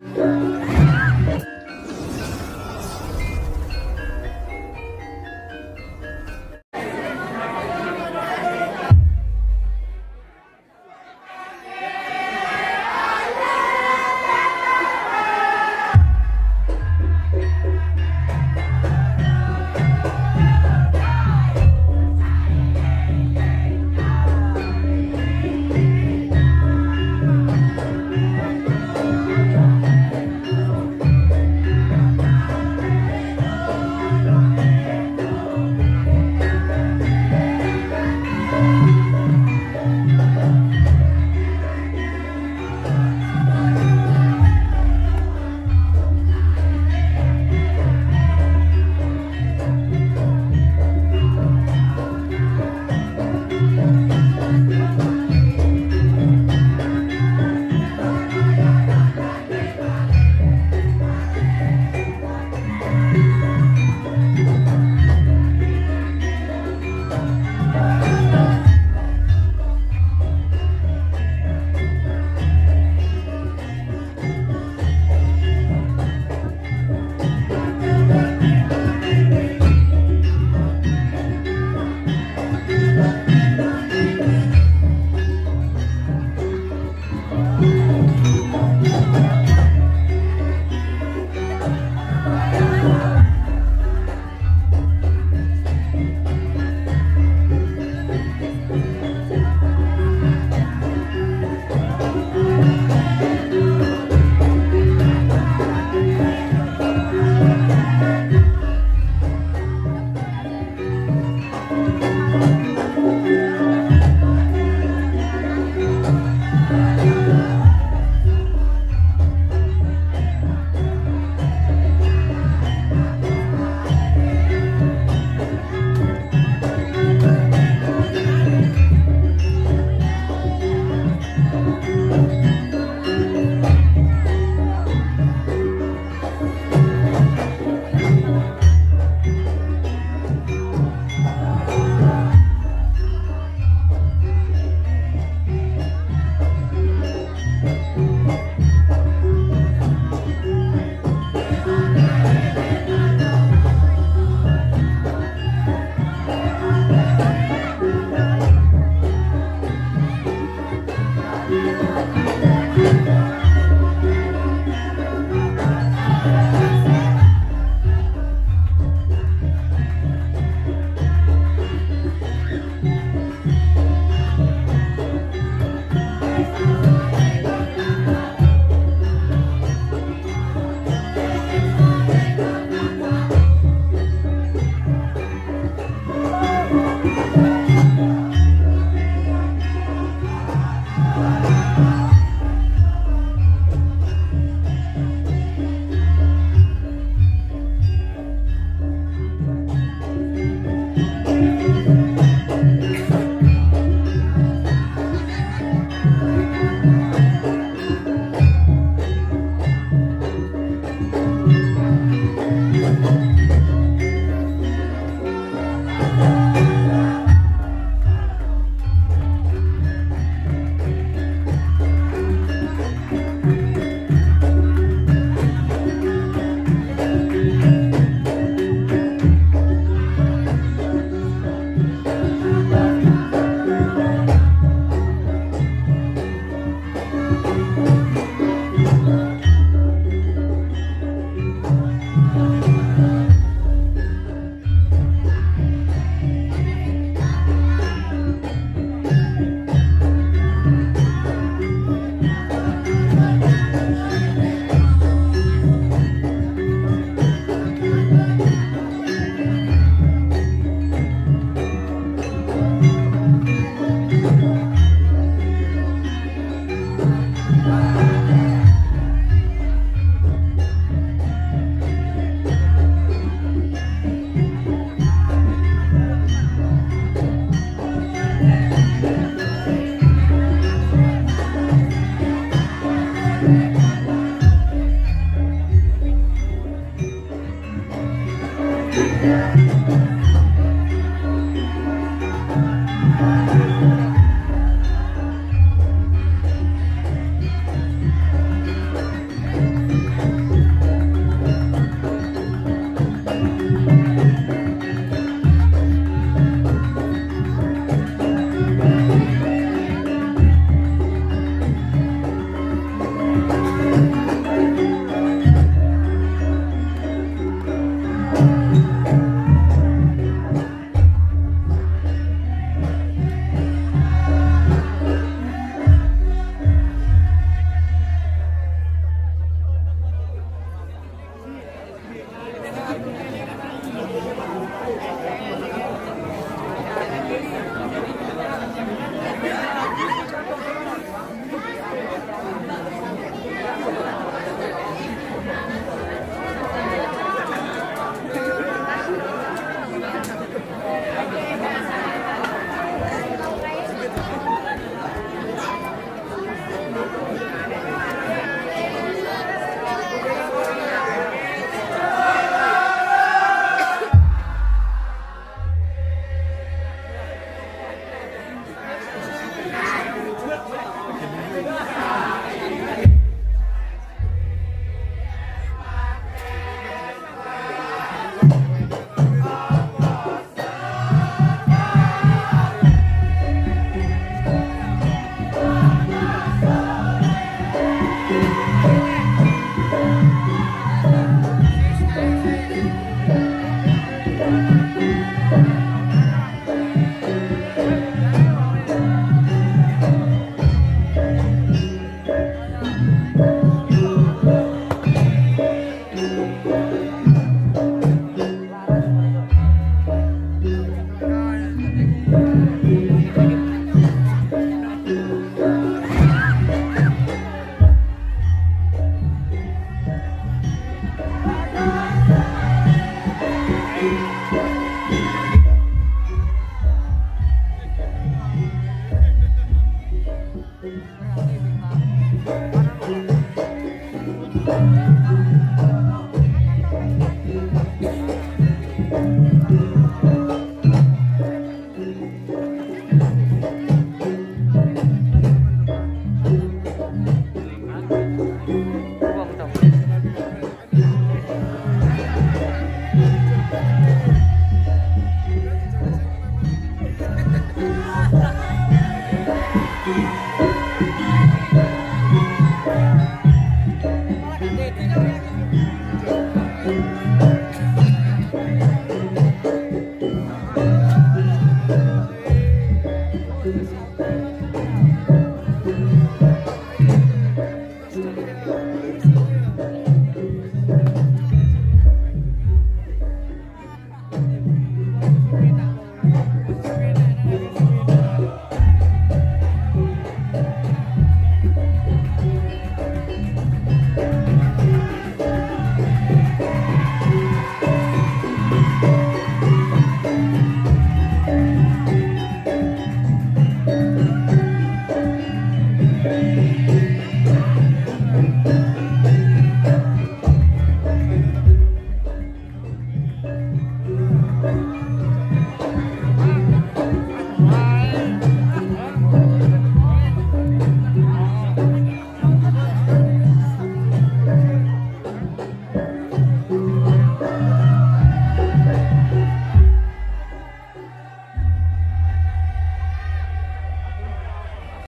เ Wow.